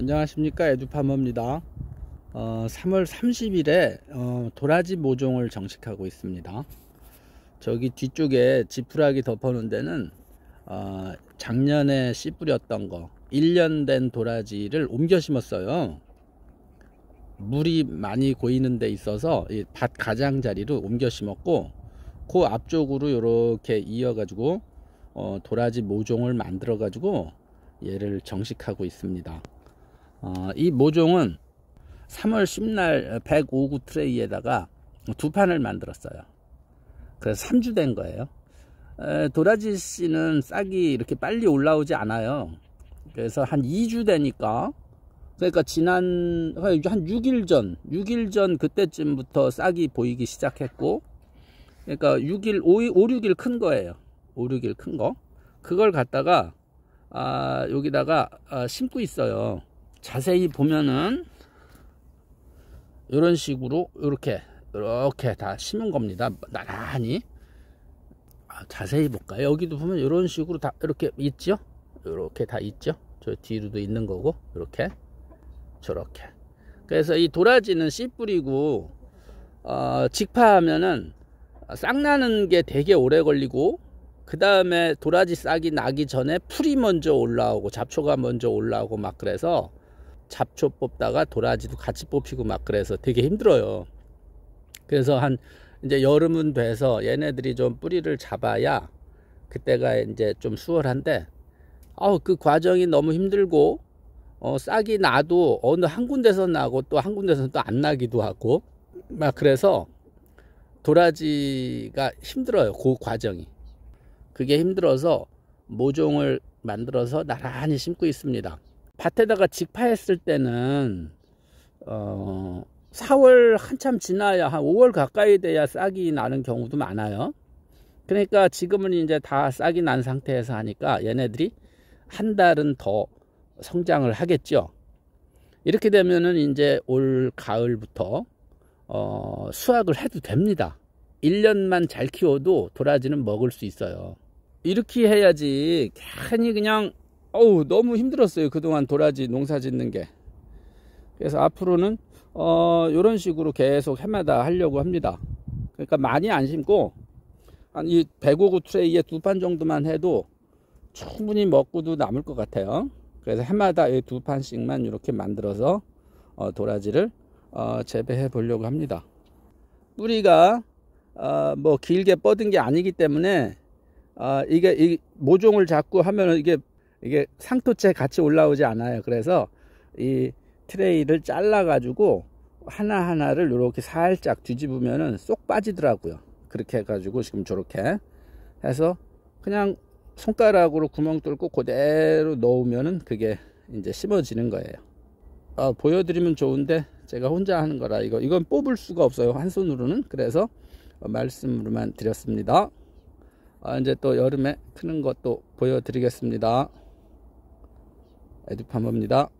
안녕하십니까. 에듀파머입니다. 어, 3월 30일에 어, 도라지 모종을 정식하고 있습니다. 저기 뒤쪽에 지푸라기 덮어놓은 데는 어, 작년에 씨 뿌렸던 거 1년 된 도라지를 옮겨 심었어요. 물이 많이 고이는 데 있어서 밭 가장자리로 옮겨 심었고 그 앞쪽으로 이렇게 이어 가지고 어, 도라지 모종을 만들어 가지고 얘를 정식하고 있습니다 어, 이 모종은 3월 10날 105구 트레이에다가 두 판을 만들었어요. 그래서 3주 된 거예요. 에, 도라지 씨는 싹이 이렇게 빨리 올라오지 않아요. 그래서 한 2주 되니까 그러니까 지난 한 6일 전 6일 전 그때쯤부터 싹이 보이기 시작했고 그러니까 6일 5, 5 6일 큰 거예요 5 6일 큰 거 그걸 갖다가 아, 여기다가 아, 심고 있어요 자세히 보면은 이런 식으로 이렇게 이렇게 다 심은 겁니다. 나란히. 아, 자세히 볼까요? 여기도 보면 이런 식으로 다 이렇게 있죠? 이렇게 다 있죠? 저 뒤로도 있는 거고 이렇게 저렇게. 그래서 이 도라지는 씨 뿌리고 어, 직파하면은 싹 나는 게 되게 오래 걸리고 그 다음에 도라지 싹이 나기 전에 풀이 먼저 올라오고 잡초가 먼저 올라오고 막 그래서 잡초 뽑다가 도라지도 같이 뽑히고 막 그래서 되게 힘들어요. 그래서 한 이제 여름은 돼서 얘네들이 좀 뿌리를 잡아야 그때가 이제 좀 수월한데 아우 그 과정이 너무 힘들고 어 싹이 나도 어느 한 군데서 나고 또 한 군데서는 또 안 나기도 하고 막 그래서 도라지가 힘들어요 그 과정이 그게 힘들어서 모종을 만들어서 나란히 심고 있습니다 밭에다가 직파했을 때는 어 4월 한참 지나야 한 5월 가까이 돼야 싹이 나는 경우도 많아요. 그러니까 지금은 이제 다 싹이 난 상태에서 하니까 얘네들이 한 달은 더 성장을 하겠죠. 이렇게 되면은 이제 올 가을부터 어 수확을 해도 됩니다. 1년만 잘 키워도 도라지는 먹을 수 있어요. 이렇게 해야지 괜히 그냥 어우 너무 힘들었어요 그동안 도라지 농사 짓는 게. 그래서 앞으로는 어 이런 식으로 계속 해마다 하려고 합니다. 그러니까 많이 안 심고 한 이 105구 트레이에 두 판 정도만 해도 충분히 먹고도 남을 것 같아요. 그래서 해마다 이 두 판씩만 이렇게 만들어서 어 도라지를 어 재배해 보려고 합니다. 뿌리가 어 뭐 길게 뻗은 게 아니기 때문에 어 이게 이 모종을 잡고 하면 이게 이게 상토째 같이 올라오지 않아요. 그래서 이 트레이를 잘라 가지고 하나하나를 이렇게 살짝 뒤집으면은 쏙 빠지더라고요. 그렇게 해가지고 지금 저렇게 해서 그냥 손가락으로 구멍 뚫고 그대로 넣으면은 그게 이제 심어지는 거예요. 어, 보여드리면 좋은데 제가 혼자 하는 거라 이거 이건 뽑을 수가 없어요 한 손으로는 그래서 말씀으로만 드렸습니다. 아, 이제 또 여름에 크는 것도 보여드리겠습니다. 에듀파머입니다.